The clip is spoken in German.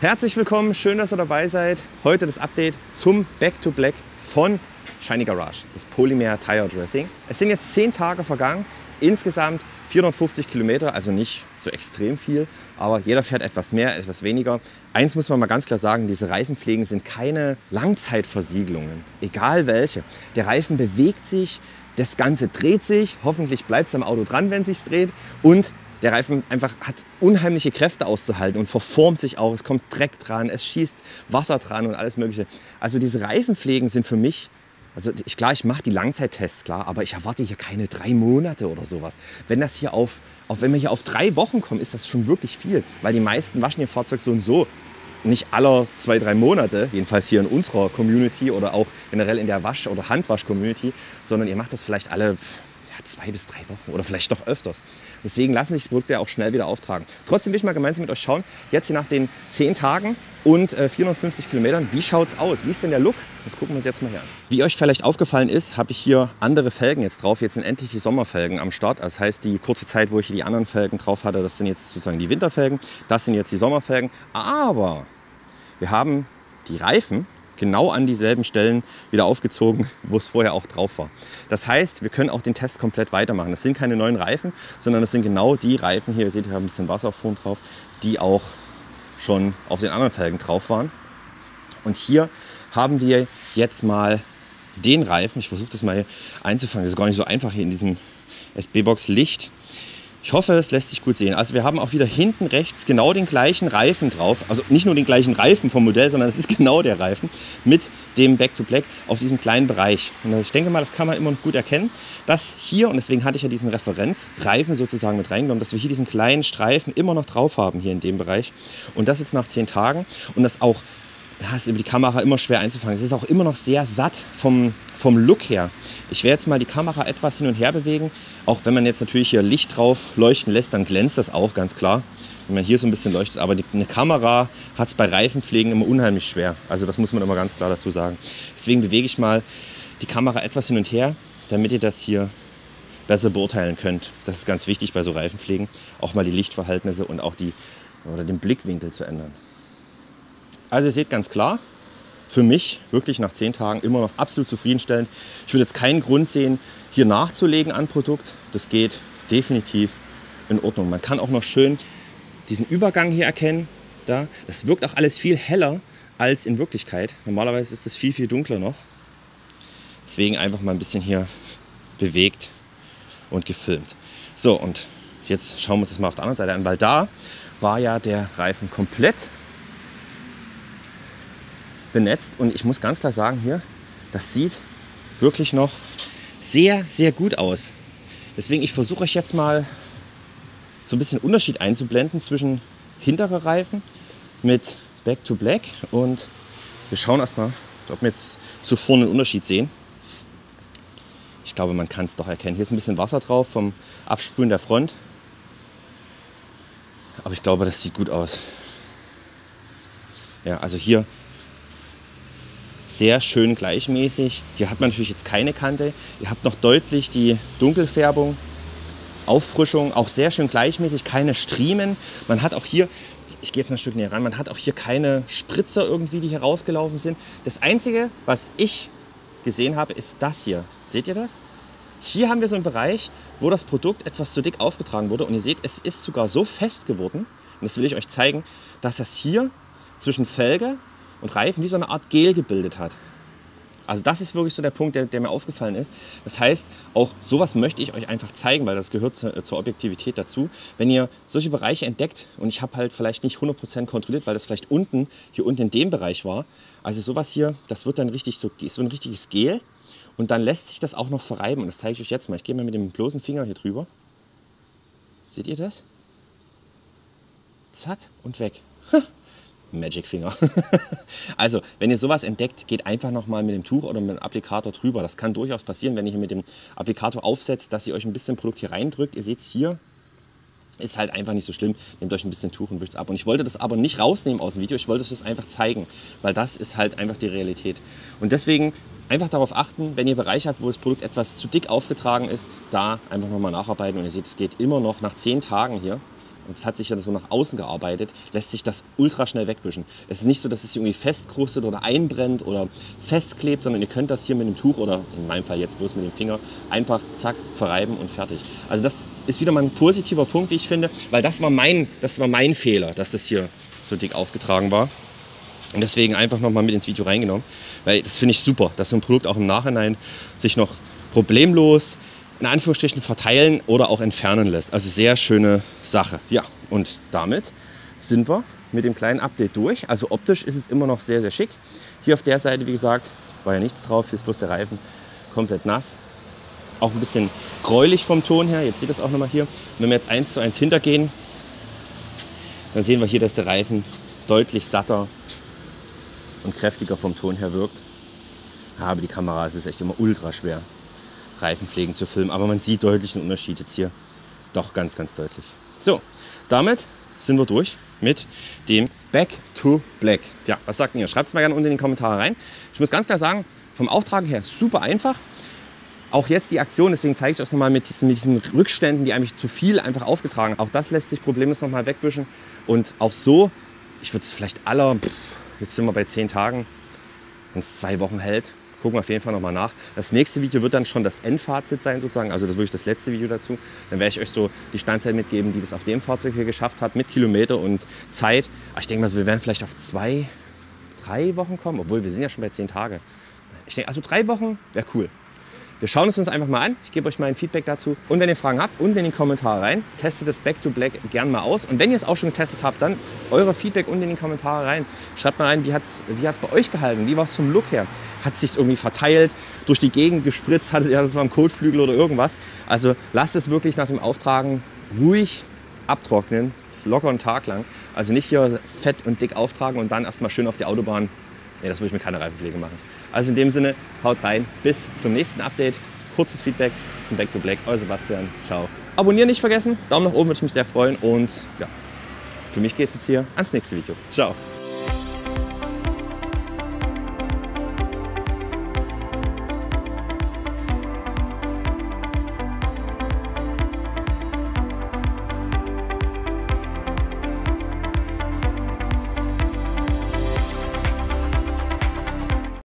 Herzlich willkommen, schön, dass ihr dabei seid. Heute das Update zum Back to Black von Shiny Garage, das Polymer Tire Dressing. Es sind jetzt zehn Tage vergangen, insgesamt 450 Kilometer, also nicht so extrem viel, aber jeder fährt etwas mehr, etwas weniger. Eins muss man mal ganz klar sagen, diese Reifenpflegen sind keine Langzeitversiegelungen, egal welche. Der Reifen bewegt sich, das Ganze dreht sich, hoffentlich bleibt es am Auto dran, wenn es sich dreht und der Reifen einfach hat unheimliche Kräfte auszuhalten und verformt sich auch. Es kommt Dreck dran, es schießt Wasser dran und alles Mögliche. Also diese Reifenpflegen sind für mich also ich, klar, ich mache die Langzeittests, klar, aber ich erwarte hier keine drei Monate oder sowas. Wenn das hier auf, auf, wenn wir hier auf drei Wochen kommen, ist das schon wirklich viel, weil die meisten waschen ihr Fahrzeug so und so nicht aller zwei, drei Monate, jedenfalls hier in unserer Community oder auch generell in der Wasch- oder Handwasch-Community, sondern ihr macht das vielleicht alle zwei bis drei Wochen oder vielleicht noch öfters. Deswegen lassen sich die Produkte auch schnell wieder auftragen. Trotzdem will ich mal gemeinsam mit euch schauen, jetzt hier nach den zehn Tagen und äh, 450 Kilometern, wie schaut es aus? Wie ist denn der Look? Das gucken wir uns jetzt mal hier an. Wie euch vielleicht aufgefallen ist, habe ich hier andere Felgen jetzt drauf. Jetzt sind endlich die Sommerfelgen am Start. Das heißt, die kurze Zeit, wo ich hier die anderen Felgen drauf hatte, das sind jetzt sozusagen die Winterfelgen. Das sind jetzt die Sommerfelgen. Aber wir haben die Reifen genau an dieselben Stellen wieder aufgezogen, wo es vorher auch drauf war. Das heißt, wir können auch den Test komplett weitermachen. Das sind keine neuen Reifen, sondern das sind genau die Reifen hier, ihr seht, hier haben ein bisschen Wasser vorn drauf, die auch schon auf den anderen Felgen drauf waren. Und hier haben wir jetzt mal den Reifen, ich versuche das mal einzufangen, das ist gar nicht so einfach hier in diesem SB-Box Licht, ich hoffe, es lässt sich gut sehen. Also wir haben auch wieder hinten rechts genau den gleichen Reifen drauf. Also nicht nur den gleichen Reifen vom Modell, sondern es ist genau der Reifen mit dem Back to Black auf diesem kleinen Bereich. Und ich denke mal, das kann man immer noch gut erkennen, dass hier, und deswegen hatte ich ja diesen Referenzreifen sozusagen mit reingenommen, dass wir hier diesen kleinen Streifen immer noch drauf haben hier in dem Bereich. Und das jetzt nach zehn Tagen. Und das auch ja, ist über die Kamera immer schwer einzufangen. Es ist auch immer noch sehr satt vom, vom Look her. Ich werde jetzt mal die Kamera etwas hin und her bewegen. Auch wenn man jetzt natürlich hier Licht drauf leuchten lässt, dann glänzt das auch ganz klar. Wenn man hier so ein bisschen leuchtet. Aber die, eine Kamera hat es bei Reifenpflegen immer unheimlich schwer. Also das muss man immer ganz klar dazu sagen. Deswegen bewege ich mal die Kamera etwas hin und her, damit ihr das hier besser beurteilen könnt. Das ist ganz wichtig bei so Reifenpflegen. Auch mal die Lichtverhältnisse und auch die, oder den Blickwinkel zu ändern. Also ihr seht ganz klar, für mich wirklich nach zehn Tagen immer noch absolut zufriedenstellend. Ich würde jetzt keinen Grund sehen, hier nachzulegen an Produkt. Das geht definitiv in Ordnung. Man kann auch noch schön diesen Übergang hier erkennen. Da. Das wirkt auch alles viel heller als in Wirklichkeit. Normalerweise ist es viel, viel dunkler noch. Deswegen einfach mal ein bisschen hier bewegt und gefilmt. So, und jetzt schauen wir uns das mal auf der anderen Seite an, weil da war ja der Reifen komplett benetzt. Und ich muss ganz klar sagen hier, das sieht wirklich noch sehr, sehr gut aus. Deswegen, ich versuche euch jetzt mal so ein bisschen Unterschied einzublenden zwischen hinterer Reifen mit Back to Black und wir schauen erstmal, ob wir jetzt so vorne einen Unterschied sehen. Ich glaube, man kann es doch erkennen. Hier ist ein bisschen Wasser drauf vom Absprühen der Front. Aber ich glaube, das sieht gut aus. Ja, also hier sehr schön gleichmäßig. Hier hat man natürlich jetzt keine Kante. Ihr habt noch deutlich die Dunkelfärbung, Auffrischung, auch sehr schön gleichmäßig, keine Striemen. Man hat auch hier, ich gehe jetzt mal ein Stück näher ran, man hat auch hier keine Spritzer irgendwie, die hier rausgelaufen sind. Das Einzige, was ich gesehen habe, ist das hier. Seht ihr das? Hier haben wir so einen Bereich, wo das Produkt etwas zu dick aufgetragen wurde. Und ihr seht, es ist sogar so fest geworden, und das will ich euch zeigen, dass das hier zwischen Felge und Reifen wie so eine Art Gel gebildet hat. Also das ist wirklich so der Punkt, der, der, mir aufgefallen ist. Das heißt, auch sowas möchte ich euch einfach zeigen, weil das gehört zu, zur Objektivität dazu. Wenn ihr solche Bereiche entdeckt und ich habe halt vielleicht nicht 100% kontrolliert, weil das vielleicht unten, hier unten in dem Bereich war. Also sowas hier, das wird dann richtig so, so ein richtiges Gel und dann lässt sich das auch noch verreiben und das zeige ich euch jetzt mal. Ich gehe mal mit dem bloßen Finger hier drüber. Seht ihr das? Zack und weg. Magic Finger. also, wenn ihr sowas entdeckt, geht einfach nochmal mit dem Tuch oder mit dem Applikator drüber. Das kann durchaus passieren, wenn ihr hier mit dem Applikator aufsetzt, dass ihr euch ein bisschen Produkt hier reindrückt. Ihr seht es hier, ist halt einfach nicht so schlimm. Nehmt euch ein bisschen Tuch und wischt es ab. Und ich wollte das aber nicht rausnehmen aus dem Video, ich wollte es einfach zeigen, weil das ist halt einfach die Realität. Und deswegen einfach darauf achten, wenn ihr Bereiche habt, wo das Produkt etwas zu dick aufgetragen ist, da einfach nochmal nacharbeiten. Und ihr seht, es geht immer noch nach zehn Tagen hier und es hat sich ja so nach außen gearbeitet, lässt sich das ultra schnell wegwischen. Es ist nicht so, dass es irgendwie festkrustet oder einbrennt oder festklebt, sondern ihr könnt das hier mit dem Tuch oder in meinem Fall jetzt bloß mit dem Finger einfach zack verreiben und fertig. Also das ist wieder mal ein positiver Punkt, wie ich finde, weil das war mein, das war mein Fehler, dass das hier so dick aufgetragen war. Und deswegen einfach nochmal mit ins Video reingenommen, weil das finde ich super, dass so ein Produkt auch im Nachhinein sich noch problemlos in Anführungsstrichen verteilen oder auch entfernen lässt. Also sehr schöne Sache. Ja, und damit sind wir mit dem kleinen Update durch. Also optisch ist es immer noch sehr, sehr schick. Hier auf der Seite, wie gesagt, war ja nichts drauf. Hier ist bloß der Reifen komplett nass. Auch ein bisschen gräulich vom Ton her. Jetzt ihr das auch nochmal hier. wenn wir jetzt eins zu eins hintergehen, dann sehen wir hier, dass der Reifen deutlich satter und kräftiger vom Ton her wirkt. Aber die Kamera es ist echt immer ultra schwer, Reifenpflegen zu filmen. Aber man sieht deutlich einen Unterschied jetzt hier. Doch ganz, ganz deutlich. So, damit sind wir durch mit dem Back to Black. Ja, was sagt ihr? Schreibt es mal gerne unten in die Kommentare rein. Ich muss ganz klar sagen, vom Auftragen her super einfach. Auch jetzt die Aktion, deswegen zeige ich euch nochmal mit diesen, mit diesen Rückständen, die eigentlich zu viel einfach aufgetragen. Auch das lässt sich problemlos nochmal wegwischen. Und auch so, ich würde es vielleicht aller, jetzt sind wir bei zehn Tagen, wenn es zwei Wochen hält, gucken wir auf jeden Fall nochmal nach. Das nächste Video wird dann schon das Endfazit sein sozusagen, also das wirklich das letzte Video dazu. Dann werde ich euch so die Standzeit mitgeben, die das auf dem Fahrzeug hier geschafft hat, mit Kilometer und Zeit. Aber ich denke mal, so, wir werden vielleicht auf zwei, drei Wochen kommen, obwohl wir sind ja schon bei zehn Tage. Ich denke, also drei Wochen wäre cool. Wir schauen es uns einfach mal an. Ich gebe euch mal ein Feedback dazu. Und wenn ihr Fragen habt, unten in die Kommentare rein. Testet das Back to Black gern mal aus. Und wenn ihr es auch schon getestet habt, dann eure Feedback unten in die Kommentare rein. Schreibt mal rein, wie hat es wie hat's bei euch gehalten? Wie war es vom Look her? Hat es sich irgendwie verteilt, durch die Gegend gespritzt? Ihr das mal im Kotflügel oder irgendwas? Also lasst es wirklich nach dem Auftragen ruhig abtrocknen. Locker einen Tag lang. Also nicht hier fett und dick auftragen und dann erstmal schön auf die Autobahn. Nee, das würde ich mit keiner Reifenpflege machen. Also in dem Sinne, haut rein. Bis zum nächsten Update. Kurzes Feedback zum Back to Black. Euer Sebastian. Ciao. Abonnieren nicht vergessen. Daumen nach oben würde ich mich sehr freuen. Und ja, für mich geht es jetzt hier ans nächste Video. Ciao.